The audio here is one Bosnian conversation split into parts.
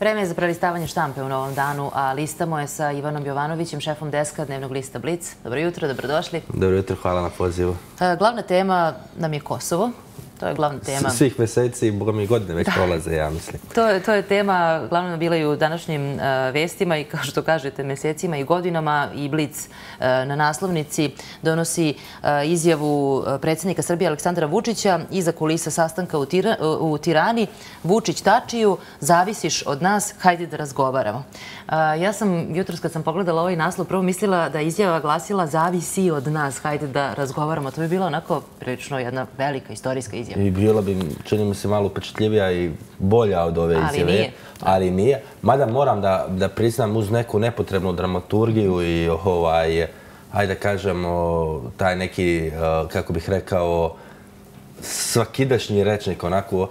Vreme je za prelistavanje štampe u novom danu, a listamo je sa Ivanom Jovanovićem, šefom deska Dnevnog lista Blitz. Dobro jutro, dobrodošli. Dobro jutro, hvala na pozivu. E, glavna tema nam je Kosovo. To je glavna tema. Svih meseci i boga mi godine već prolaze, ja mislim. To je tema, glavno bila i u današnjim e, vestima i kao što kažete, mesecima i godinama i Blic e, na naslovnici donosi e, izjavu predsjednika Srbije Aleksandra Vučića iza kulisa sastanka u Tirani. Vučić tačiju, zavisiš od nas, hajde da razgovaramo. Ja sam, jutros kad sam pogledala ovaj naslov, prvo mislila da izjava glasila zavisi od nas, hajde da razgovaramo. To bi bila onako prilično jedna velika istorijska izjava izjava. I bila bi, čini mi se, malo upečetljivija i bolja od ove izjave. Ali nije. Ali nije. Mada moram da, da priznam uz neku nepotrebnu dramaturgiju i ovaj, hajde da kažemo, taj neki, kako bih rekao, svakidašnji rečnik, onako,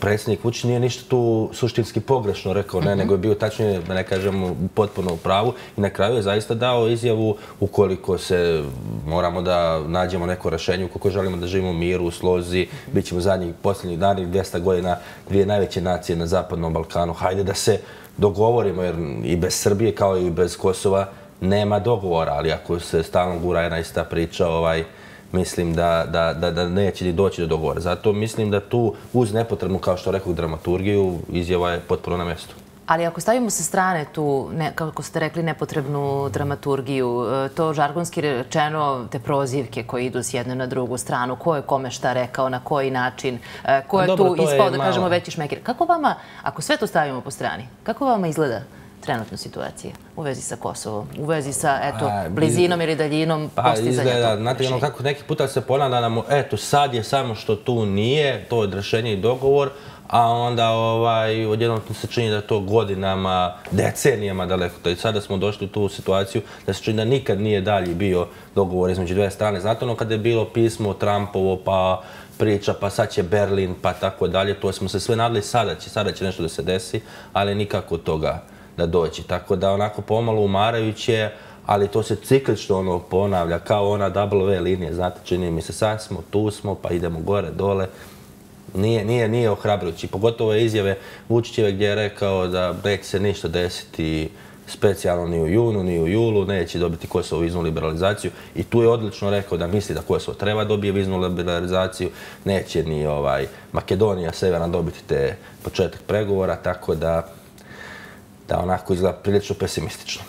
predsjednik Vučić nije ništa tu suštinski pogrešno rekao, ne, mhm. nego je bio tačnije, da ne kažemo, potpuno u pravu i na kraju je zaista dao izjavu ukoliko se moramo da nađemo neko rešenje, ukoliko želimo da živimo u miru, u slozi, bit ćemo zadnjih posljednjih dana 200 godina dvije najveće nacije na Zapadnom Balkanu. Hajde da se dogovorimo, jer i bez Srbije kao i bez Kosova nema dogovora, ali ako se stalno gura jedna ista priča, ovaj, mislim da, da, da, da neće ni doći do dogovora. Zato mislim da tu uz nepotrebnu, kao što rekao, dramaturgiju, izjava je potpuno na mjestu. Ali ako stavimo sa strane tu, ne, kako ste rekli, nepotrebnu dramaturgiju, e, to žargonski rečeno, te prozivke koje idu s jedne na drugu stranu, ko je kome šta rekao, na koji način, e, ko je Dobro, tu ispao, da kažemo, veći šmekir. Kako vama, ako sve to stavimo po strani, kako vama izgleda trenutna situacija u vezi sa Kosovom, u vezi sa eto, blizinom ili daljinom pa, postizanja izgleda, tog Znate, ono kako neki puta se ponada nam, eto, sad je samo što tu nije, to je odrešenje i dogovor, a onda ovaj, odjednom se čini da to godinama, decenijama daleko. Je sada smo došli u tu situaciju da se čini da nikad nije dalje bio dogovor između dve strane. Znate, ono kada je bilo pismo Trumpovo, pa priča, pa sad će Berlin, pa tako dalje, to smo se sve nadali, sada će, sada će nešto da se desi, ali nikako toga da doći. Tako da onako pomalo umarajuće, ali to se ciklično ono ponavlja kao ona W linija. Znate, čini mi se sad smo, tu smo, pa idemo gore, dole. Nije, nije, nije ohrabrujući. Pogotovo je izjave Vučićeve gdje je rekao da neće se ništa desiti specijalno ni u junu, ni u julu, neće dobiti Kosovo viznu liberalizaciju. I tu je odlično rekao da misli da Kosovo treba dobije viznu liberalizaciju, neće ni ovaj Makedonija severna dobiti te početak pregovora, tako da da onako izgleda prilično pesimistično.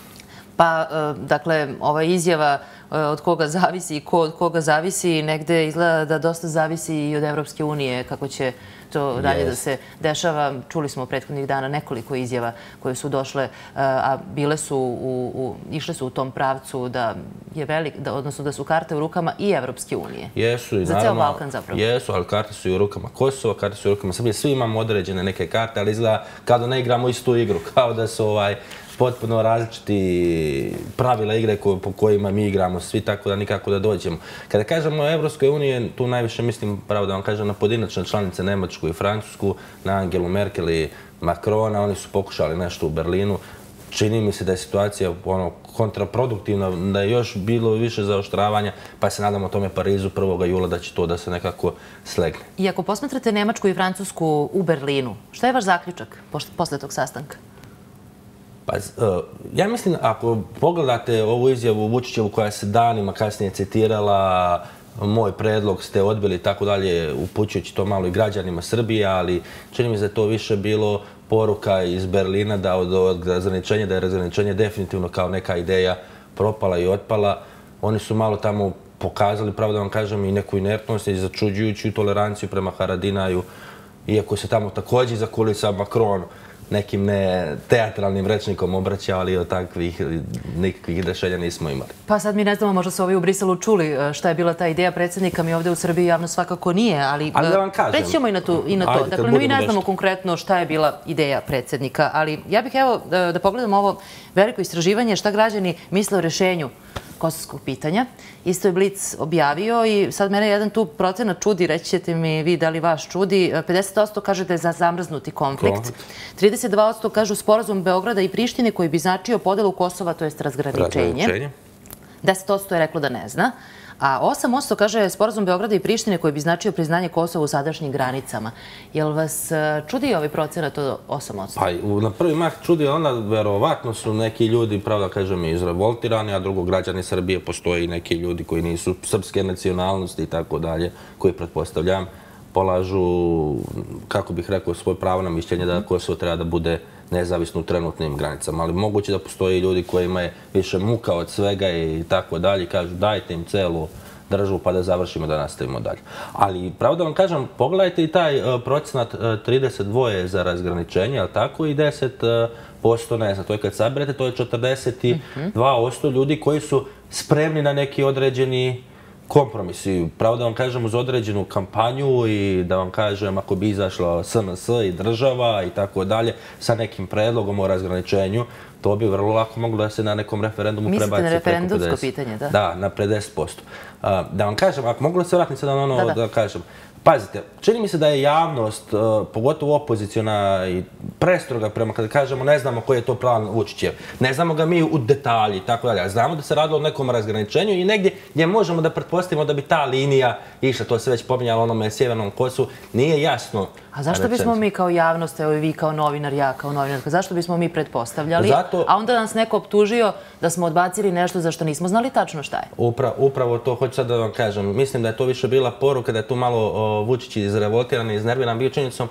Pa, eh, dakle, ova izjava od koga zavisi i ko od koga zavisi, negde izgleda da dosta zavisi i od Evropske unije, kako će to dalje da se dešava. Čuli smo prethodnih dana nekoliko izjava koje su došle, e, a bile su u, išle su u tom pravcu da je velik, da, odnosno da su karte u rukama i Evropske unije. Jesu i Za ceo Balkan zapravo. Jesu, ali karte su i u rukama Kosova, karte su i u rukama Srbije. Svi imamo određene neke karte, ali izgleda kao da ne igramo istu igru, kao da su ovaj, potpuno različiti pravila igre po kojima mi igramo svi, tako da nikako da dođemo. Kada kažemo o Evropskoj uniji, tu najviše mislim, pravo da vam kažem, na podinačne članice Nemačku i Francusku, na Angelu Merkel i Macrona, oni su pokušali nešto u Berlinu. Čini mi se da je situacija ono, kontraproduktivna, da je još bilo više zaoštravanja, pa se nadamo tome Parizu 1. jula da će to da se nekako slegne. I ako posmatrate Nemačku i Francusku u Berlinu, šta je vaš zaključak posle tog sastanka? Pa, e, ja mislim, ako pogledate ovu izjavu Vučićevu koja se danima kasnije citirala, moj predlog ste odbili i tako dalje, upućujući to malo i građanima Srbije, ali čini mi se da je to više bilo poruka iz Berlina da od, od razgraničenja, da je razgraničenje definitivno kao neka ideja propala i otpala. Oni su malo tamo pokazali, pravo da vam kažem, i neku inertnost i začuđujuću toleranciju prema Haradinaju, iako se tamo također za kulisa Macron nekim ne teatralnim rečnikom obraćao, ali od takvih nikakvih rešenja nismo imali. Pa sad mi ne znamo, možda su ovi u Briselu čuli e, šta je bila ta ideja predsjednika, mi ovdje u Srbiji javno svakako nije, ali, ali da vam kažem, reći ćemo i na, tu, i na to. Dakle, mi ne znamo konkretno šta je bila ideja predsjednika, ali ja bih evo da, da pogledam ovo veliko istraživanje šta građani misle o rešenju kosovskog pitanja. Isto je Blic objavio i sad mene jedan tu procena čudi, reći ćete mi vi da li vaš čudi. 50% kaže da je za zamrznuti konflikt. 32% kažu sporazum Beograda i Prištine koji bi značio podelu Kosova, to jest razgraničenje. 10% je reklo da ne zna. A 8% kaže sporazum Beograda i Prištine koji bi značio priznanje Kosova u sadašnjim granicama. Jel vas e, čudi ovaj procenat od 8%? Pa na prvi mah čudi, onda verovatno su neki ljudi, pravda kažem, izrevoltirani, a drugo građani Srbije postoje i neki ljudi koji nisu srpske nacionalnosti i tako dalje, koji pretpostavljam polažu, kako bih rekao, svoj pravo na mišljenje da Kosovo treba da bude nezavisno u trenutnim granicama. Ali moguće da postoje ljudi kojima je više muka od svega i tako dalje. Kažu dajte im celu državu pa da završimo da nastavimo dalje. Ali pravo da vam kažem, pogledajte i taj e, procenat e, 32 za razgraničenje, ali tako i 10% e, ne znam, to je kad sabirete, to je 42% ljudi koji su spremni na neki određeni kompromis i pravo da vam kažem uz određenu kampanju i da vam kažem ako bi izašla SNS i država i tako dalje sa nekim predlogom o razgraničenju, to bi vrlo lako moglo da se na nekom referendumu prebaci preko 50%. Mislite na referendumsko pitanje, da? Da, na 50%. Da vam kažem, ako mogu da se vratim sada na ono da kažem, Pazite, čini mi se da je javnost, uh, pogotovo opozicijona i prestroga prema kada kažemo ne znamo koji je to plan Vučićev. Ne znamo ga mi u detalji i tako dalje. Znamo da se radilo o nekom razgraničenju i negdje gdje možemo da pretpostavimo da bi ta linija išla, to se već pominjalo onome sjevernom kosu, nije jasno. A zašto bismo mi kao javnost, evo i vi kao novinar, ja kao novinarka, zašto bismo mi pretpostavljali, a onda nas neko optužio da smo odbacili nešto za što nismo znali tačno šta je? Upravo to hoću sad da vam kažem. Mislim da je to više bila poruka da je tu malo Vučić izrevoltiran i iznerviran bio činjenicom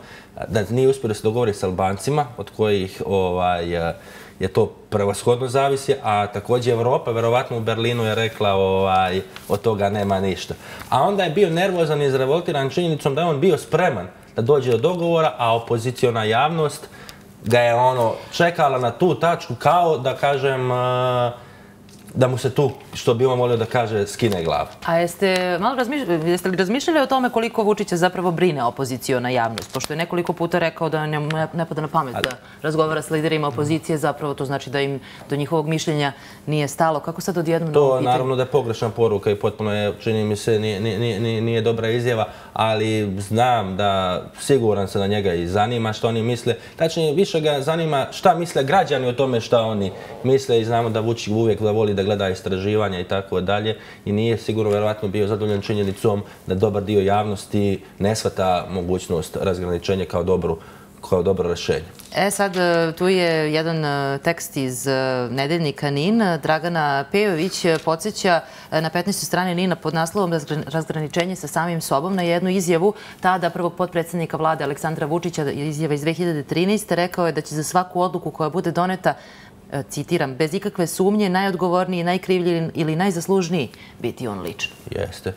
da nije uspio da se dogovori s Albancima, od kojih ovaj, je to prevashodno zavisi, a također Evropa, verovatno u Berlinu je rekla ovaj, od toga nema ništa. A onda je bio nervozan i izrevoltiran činjenicom da je on bio spreman da dođe do dogovora, a opoziciona javnost ga je ono čekala na tu tačku kao da kažem eh, da mu se tu, što bi on volio da kaže, skine glavu. A jeste, malo razmišljali, jeste li razmišljali o tome koliko Vučića zapravo brine opozicijona javnost? Pošto je nekoliko puta rekao da ne, ne pada na pamet da razgovara s liderima opozicije, zapravo to znači da im do njihovog mišljenja nije stalo. Kako sad odjednom na To naravno da je pogrešna poruka i potpuno je, čini mi se, nije, nije, nije, nije dobra izjava, ali znam da siguran se na njega i zanima što oni misle. Tačnije, više ga zanima šta misle građani o tome šta oni misle i znamo da Vučić uvijek da voli da gleda istraživanja i tako dalje i nije sigurno verovatno bio zadovoljan činjenicom da dobar dio javnosti ne svata mogućnost razgraničenja kao dobru kao dobro rešenje. E sad, e, tu je jedan e, tekst iz e, nedeljnika NIN. Dragana Pejović podsjeća na 15. strani NIN-a pod naslovom razgraničenje sa samim sobom na jednu izjavu tada prvog potpredsjednika vlade Aleksandra Vučića, izjava iz 2013. rekao je da će za svaku odluku koja bude doneta E, citiram, bez ikakve sumnje, najodgovorniji, najkrivlji ili najzaslužniji biti on lično. Jeste.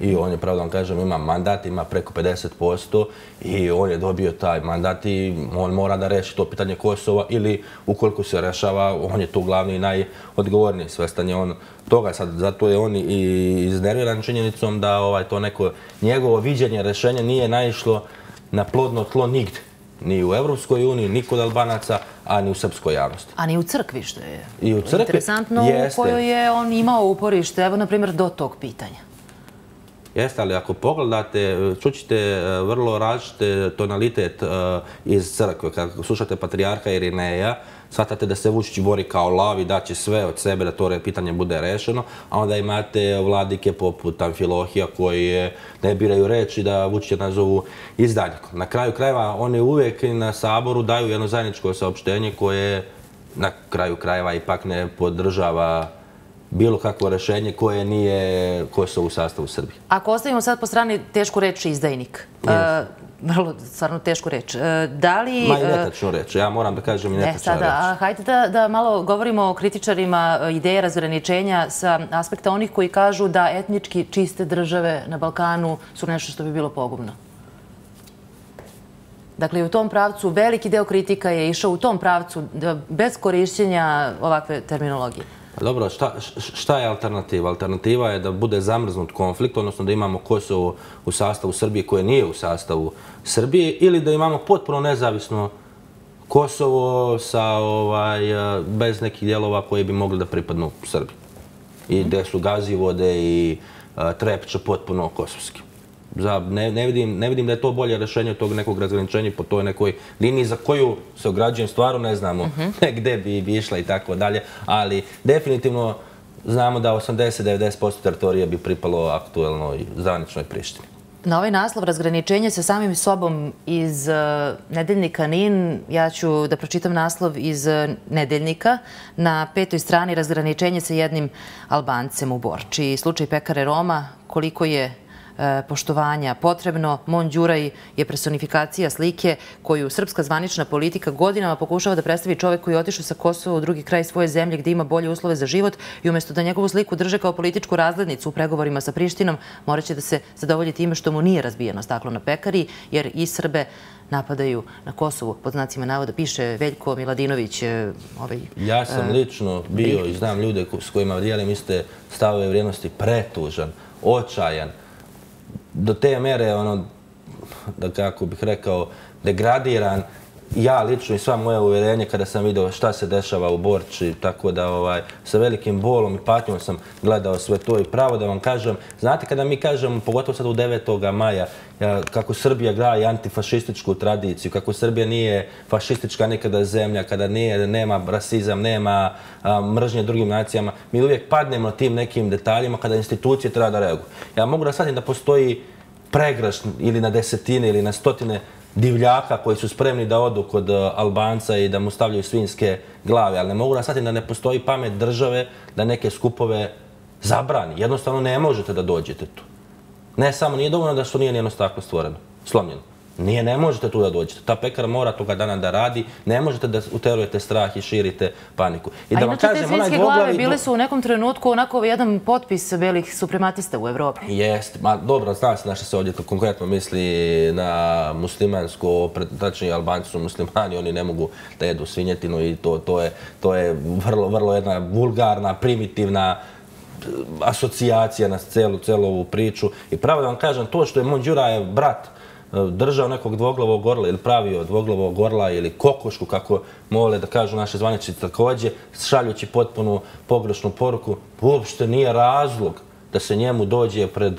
I on je, pravda vam kažem, ima mandat, ima preko 50% i on je dobio taj mandat i on mora da reši to pitanje Kosova ili ukoliko se rešava, on je tu glavni i najodgovorniji. Svestan je on toga sad, zato je on i iznerviran činjenicom da ovaj to neko njegovo viđenje rešenja nije naišlo na plodno tlo nigde ni u Evropskoj uniji, ni kod Albanaca, a ni u srpskoj javnosti. A ni u crkvi, što je I u crkvi, interesantno, u kojoj je on imao uporište, evo, na primjer, do tog pitanja. Jeste, ali ako pogledate, e, čućete e, vrlo različite tonalitet e, iz crkve. Kad slušate Patriarha Irineja, shvatate da se Vučić bori kao lav i daće sve od sebe da to pitanje bude rešeno, a onda imate vladike poput Amfilohija koji ne biraju reči da Vučića nazovu izdanjikom. Na kraju krajeva oni uvijek na saboru daju jedno zajedničko saopštenje koje na kraju krajeva ipak ne podržava bilo kakvo rešenje koje nije Kosovo u sastavu Srbije. Ako ostavimo sad po strani tešku reč izdajnik, e, vrlo stvarno tešku reč, e, da li... Ma i e, netačnu reč, ja moram da kažem i netačnu reč. A hajde da, da malo govorimo o kritičarima ideje razgraničenja sa aspekta onih koji kažu da etnički čiste države na Balkanu su nešto što bi bilo pogubno. Dakle, u tom pravcu veliki deo kritika je išao u tom pravcu bez korišćenja ovakve terminologije. Dobro, šta šta je alternativa? Alternativa je da bude zamrznut konflikt, odnosno da imamo Kosovo u sastavu Srbije koje nije u sastavu Srbije, ili da imamo potpuno nezavisno Kosovo sa, ovaj, bez nekih dijelova koji bi mogli da pripadnu Srbiji. I gde su gazivode i trepče potpuno kosovski za, ne, ne, vidim, ne vidim da je to bolje rešenje tog nekog razgraničenja po toj nekoj liniji za koju se ograđujem stvaru, ne znamo uh -huh. gde bi, bi išla i tako dalje, ali definitivno znamo da 80-90% teritorije bi pripalo aktuelnoj zvaničnoj Prištini. Na ovaj naslov razgraničenje sa samim sobom iz uh, nedeljnika NIN, ja ću da pročitam naslov iz uh, nedeljnika. Na petoj strani razgraničenje sa jednim Albancem u Borči. Slučaj pekare Roma, koliko je E, poštovanja potrebno. Mon Đuraj je personifikacija slike koju srpska zvanična politika godinama pokušava da predstavi čovek koji je otišao sa Kosova u drugi kraj svoje zemlje gdje ima bolje uslove za život i umjesto da njegovu sliku drže kao političku razglednicu u pregovorima sa Prištinom, morat će da se zadovolji time što mu nije razbijeno staklo na pekari, jer i Srbe napadaju na Kosovu. Pod znacima navoda piše Veljko Miladinović. E, ovaj, ja sam e, lično bio i znam ljude s kojima dijelim iste stavove vrijednosti pretužan, očajan, do te mere, ono, da kako bih rekao, degradiran, ja lično i sva moje uvjerenje kada sam vidio šta se dešava u Borči, tako da ovaj, sa velikim bolom i patnjom sam gledao sve to i pravo da vam kažem, znate kada mi kažemo, pogotovo sad u 9. maja, kako Srbija graje antifašističku tradiciju, kako Srbija nije fašistička nekada zemlja, kada nije, nema rasizam, nema mržnje drugim nacijama, mi uvijek padnemo tim nekim detaljima kada institucije treba da reaguju. Ja mogu da shvatim da postoji pregraš ili na desetine ili na stotine divljaka koji su spremni da odu kod eh, Albanca i da mu stavljaju svinske glave, ali ne mogu nasati da ne postoji pamet države da neke skupove zabrani. Jednostavno ne možete da dođete tu. Ne samo, nije dovoljno da su nije nijedno tako stvoreno, slomljeno. Nije, ne možete tu da dođete. Ta pekara mora toga dana da radi. Ne možete da uterujete strah i širite paniku. I A da inače te svinske glave bile su u nekom trenutku onako jedan potpis belih suprematista u Evropi. Jest. Ma dobro, zna se na što se ovdje konkretno misli na muslimansko, tačnije albanci su muslimani, oni ne mogu da jedu svinjetinu i to, to, je, to je vrlo, vrlo jedna vulgarna, primitivna asocijacija na celu, celu ovu priču. I pravo da vam kažem, to što je Monđura je brat držao nekog dvoglavog orla ili pravio dvoglavog orla ili kokošku, kako mole da kažu naše zvaniče takođe, šaljući potpuno pogrešnu poruku, uopšte nije razlog da se njemu dođe pred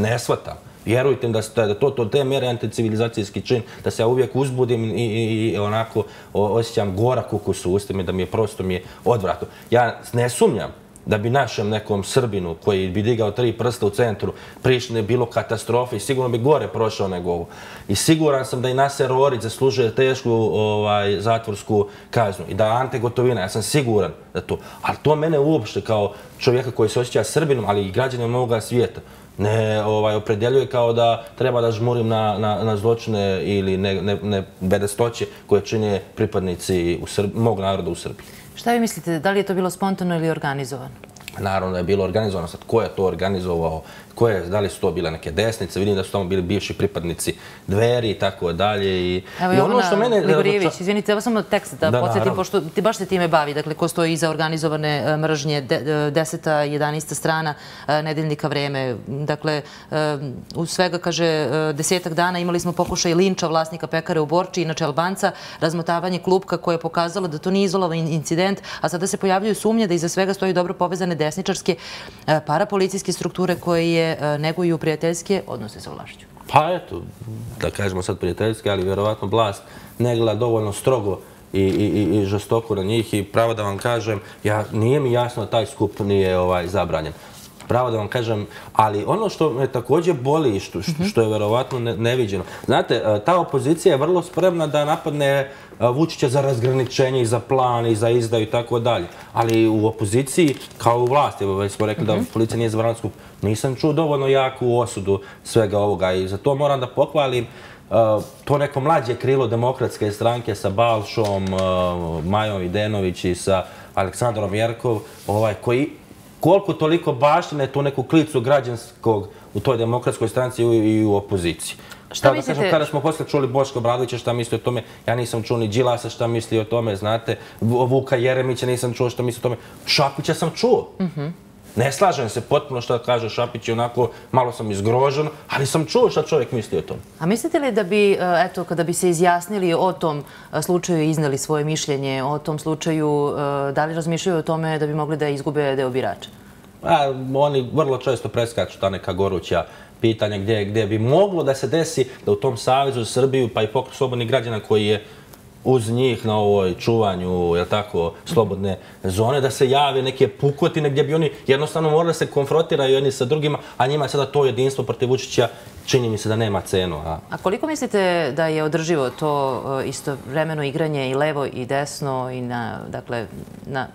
nesvata. Vjerujte da da to to te mere anticivilizacijski čin, da se ja uvijek uzbudim i i, i onako osjećam gorak ukus u ustima da mi je prosto mi je odvratno. Ja ne sumnjam da bi našem nekom Srbinu koji bi digao tri prsta u centru prišli bilo katastrofe i sigurno bi gore prošao nego ovo. I siguran sam da i Naser Orić zaslužuje tešku ovaj, zatvorsku kaznu i da Ante Gotovina, ja sam siguran da to. Ali to mene uopšte kao čovjeka koji se osjeća Srbinom, ali i građanom ovoga svijeta, ne ovaj, opredeljuje kao da treba da žmurim na, na, na zločine ili ne, ne, ne bedestoće koje čine pripadnici u Srb, mog naroda u Srbiji. Šta vi mislite, da li je to bilo spontano ili organizovano? Naravno da je bilo organizovano. Sad, ko je to organizovao? Koje, da li su to bile neke desnice, vidim da su tamo bili bivši pripadnici dveri i tako dalje. I, Evo i ono što mene... Ligorijević, izvinite, evo samo tekst da, da podsjetim, pošto ti baš se time bavi, dakle, ko stoji iza organizovane e, mržnje, de, deseta, jedanista strana e, nedeljnika vreme. Dakle, e, u svega, kaže, desetak dana imali smo pokušaj linča vlasnika pekare u Borči, inače Albanca, razmotavanje klupka koje je pokazalo da to nije izolovan incident, a sada se pojavljaju sumnje da iza svega stoji dobro povezane desničarske parapolicijske strukture koje je E, neguju prijateljske odnose sa vlašću? Pa eto, da kažemo sad prijateljske, ali vjerovatno vlast ne gleda dovoljno strogo i, i, i žestoko na njih i pravo da vam kažem, ja, nije mi jasno da taj skup nije ovaj, zabranjen. Pravo da vam kažem, ali ono što me također boli, što, što je verovatno neviđeno. Znate, e, ta opozicija je vrlo spremna da napadne e, Vučića za razgraničenje i za plan i za izdaju i tako dalje. Ali u opoziciji, kao u vlasti, već smo rekli da mhm. policija nije zabranila skup, nisam čuo dovoljno jaku osudu svega ovoga i za to moram da pohvalim e, to neko mlađe krilo demokratske stranke sa Balšom, Majom Idenović i sa Aleksandrom Jerkov, ovaj, koji koliko toliko baštine tu neku klicu građanskog u toj demokratskoj stranci i u opoziciji. Šta da mislite? Kažem, kada smo posle čuli Boško Bradovića šta misli o tome, ja nisam čuo ni Đilasa šta misli o tome, znate, Vuka Jeremića nisam čuo šta misli o tome, Šapića sam čuo. Mhm. Ne slažem se potpuno što kaže Šapić onako malo sam izgrožen, ali sam čuo što čovjek misli o tom. A mislite li da bi, e, eto, kada bi se izjasnili o tom e, slučaju i iznali svoje mišljenje o tom slučaju, e, da li razmišljaju o tome da bi mogli da izgube deo birača? A, oni vrlo često preskaču ta neka goruća pitanja gdje, gdje bi moglo da se desi da u tom Savezu za Srbiju pa i pokret slobodnih građana koji je uz njih na ovoj čuvanju, jel tako, slobodne zone, da se jave neke pukotine gdje bi oni jednostavno morali da se konfrontiraju jedni sa drugima, a njima sada to jedinstvo protiv Vučića čini mi se da nema cenu. A, a koliko mislite da je održivo to e, isto vremeno igranje i levo i desno i na, dakle, na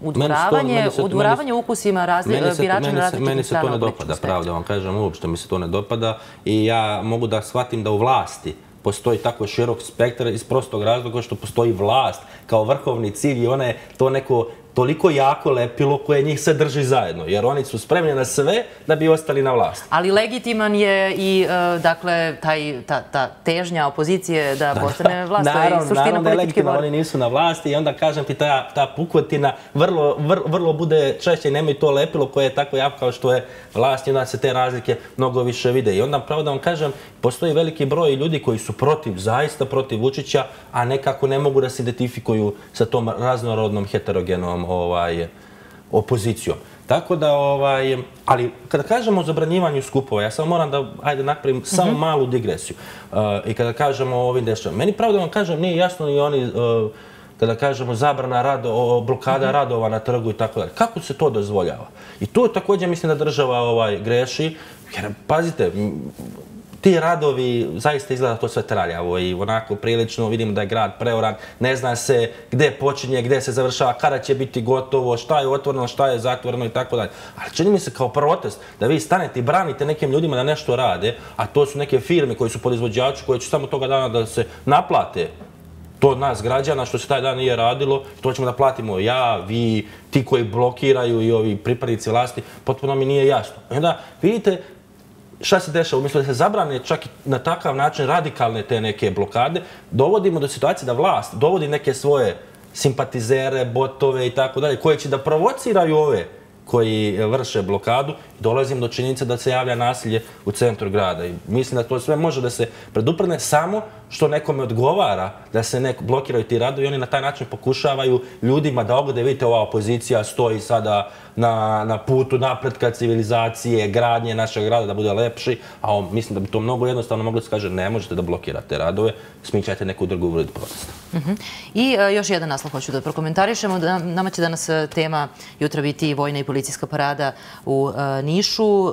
udvoravanje, udvoravanje ukusima razli, birača na različitim Meni se to ne dopada, pravo da vam kažem, uopšte mi se to ne dopada i ja mogu da shvatim da u vlasti postoji tako širok spektar iz prostog razloga što postoji vlast kao vrhovni cilj i ona je to neko toliko jako lepilo koje njih sve drži zajedno, jer oni su spremni na sve da bi ostali na vlast. Ali legitiman je i, e, dakle, taj, ta, ta težnja opozicije da postane vlast, to je suština naravno da je legitiman, oni nisu na vlasti i onda kažem ti ta, ta pukvotina vrlo, vrlo, vrlo bude češće i nemaju to lepilo koje je tako jako kao što je vlast i onda se te razlike mnogo više vide. I onda, pravo da vam kažem, postoji veliki broj ljudi koji su protiv, zaista protiv Vučića, a nekako ne mogu da se identifikuju sa tom raznorodnom heterogenom ovaj, opozicijom. Tako da, ovaj, ali kada kažemo o zabranjivanju skupova, ja samo moram da, ajde, napravim samo mhm. malu digresiju. Uh, I kada kažemo o ovim dešavama, meni pravo da vam kažem, nije jasno i oni, uh, kada kažemo zabrana rado, blokada mhm. radova na trgu i tako dalje. Kako se to dozvoljava? I to također mislim da država ovaj, greši, jer, pazite, ti radovi zaista izgleda to sve traljavo i onako prilično vidimo da je grad preoran, ne zna se gde počinje, gde se završava, kada će biti gotovo, šta je otvoreno, šta je zatvoreno i tako dalje. Ali čini mi se kao protest da vi stanete i branite nekim ljudima da nešto rade, a to su neke firme koji su podizvođači koji će samo toga dana da se naplate to od nas građana što se taj dan nije radilo, to ćemo da platimo ja, vi, ti koji blokiraju i ovi pripadnici vlasti, potpuno mi nije jasno. I onda vidite šta se dešava, umjesto da se zabrane čak i na takav način radikalne te neke blokade, dovodimo do situacije da vlast dovodi neke svoje simpatizere, botove i tako dalje, koje će da provociraju ove koji e, vrše blokadu, i dolazim do činjenice da se javlja nasilje u centru grada. I mislim da to sve može da se preduprne samo što nekome odgovara da se nek blokiraju ti radovi. Oni na taj način pokušavaju ljudima da ogode, vidite, ova opozicija stoji sada na, na putu napretka civilizacije, gradnje našeg grada da bude lepši, a on, mislim da bi to mnogo jednostavno mogli se kaže ne možete da blokirate radove, smićajte neku drugu ured protesta. Uh -huh. I uh, još jedan naslov hoću da prokomentarišemo. Da, nama će danas e, tema jutra biti vojna i policijska parada u uh, Nišu. Uh,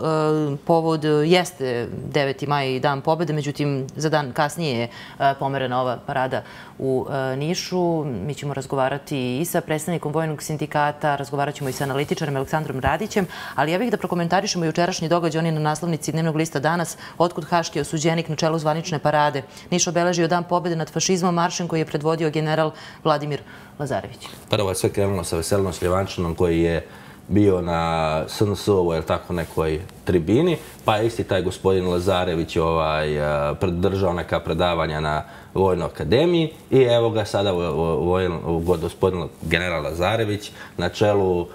povod jeste 9. maj dan pobede, međutim za dan kasnije je E, pomerena ova parada u e, Nišu. Mi ćemo razgovarati i sa predstavnikom vojnog sindikata, razgovarat ćemo i sa analitičarem Aleksandrom Radićem, ali ja bih da prokomentarišemo jučerašnji događaj, on je na naslovnici dnevnog lista danas, otkud Haški je osuđenik na čelu zvanične parade. Niš obeležio dan pobjede nad fašizmom maršem koji je predvodio general Vladimir Lazarević. Prvo je sve krenulo sa veselnom Sljevančinom koji je bio na SNS-ovoj tako nekoj tribini, pa je isti taj gospodin Lazarević ovaj, eh, držao neka predavanja na Vojnoj akademiji i evo ga sada gospodin general Lazarević na čelu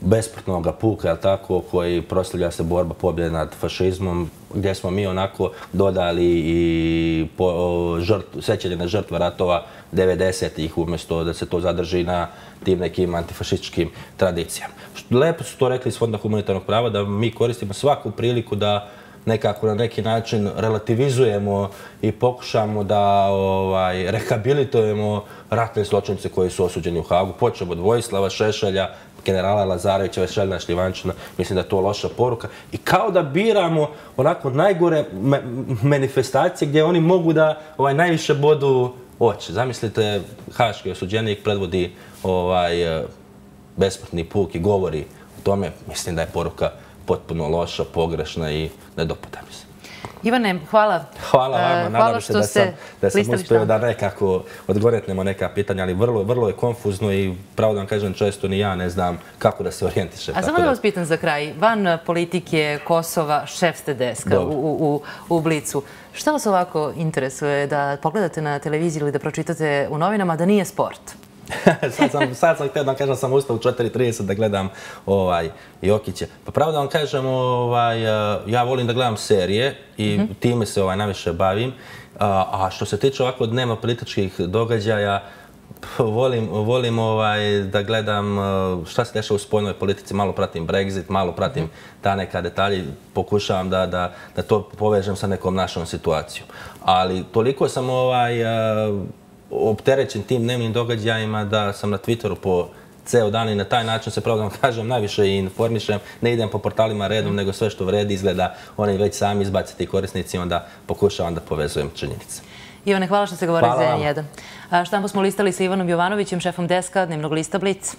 besprtnog puka, tako, koji proslavlja se borba pobjede nad fašizmom, gdje smo mi onako dodali i po, žrt, sećanje na žrtve ratova 90-ih, umjesto da se to zadrži na tim nekim antifašističkim tradicijama. Lepo su to rekli iz Fonda humanitarnog prava, da mi koristimo svaku priliku da nekako na neki način relativizujemo i pokušamo da ovaj, rehabilitujemo ratne zločince koji su osuđeni u Hagu. Počemo od Vojislava Šešelja, generala Lazarevića, Vešeljna Šljivančina, mislim da je to loša poruka. I kao da biramo onako najgore manifestacije gdje oni mogu da ovaj najviše bodu oči. Zamislite, Haški osuđenik predvodi ovaj besmrtni puk i govori o tome. Mislim da je poruka potpuno loša, pogrešna i ne dopada mi se. Ivane, hvala. Hvala vama. E, nadam se da sam, da sam uspio da nekako odgoretnemo neka pitanja, ali vrlo, vrlo je konfuzno i pravo da vam kažem često ni ja ne znam kako da se orijentiše. A samo da vas pitam za kraj. Van politike Kosova, šef ste deska u, u, u Blicu. Šta vas ovako interesuje da pogledate na televiziji ili da pročitate u novinama da nije sport? sad sam, sad sam htio da vam kažem, sam ustao u 4.30 da gledam ovaj, Jokića. Pa pravo da vam kažem, ovaj, eh, ja volim da gledam serije i mm -hmm. time se ovaj, najviše bavim. A, a što se tiče ovako dnevno političkih događaja, volim, volim ovaj, da gledam eh, šta se dešava u spojnoj politici, malo pratim Brexit, malo pratim ta neka detalji, pokušavam da, da, da to povežem sa nekom našom situacijom. Ali toliko sam ovaj, eh, opterećen tim dnevnim događajima da sam na Twitteru po ceo dan i na taj način se vam kažem najviše i informišem, ne idem po portalima redom, nego sve što vredi izgleda, oni već sami izbaciti korisnici, onda pokušavam da povezujem činjenice. Ivane, hvala što ste govorili za N1. Štampo smo listali sa Ivanom Jovanovićem, šefom deska Dnevnog lista Blitz.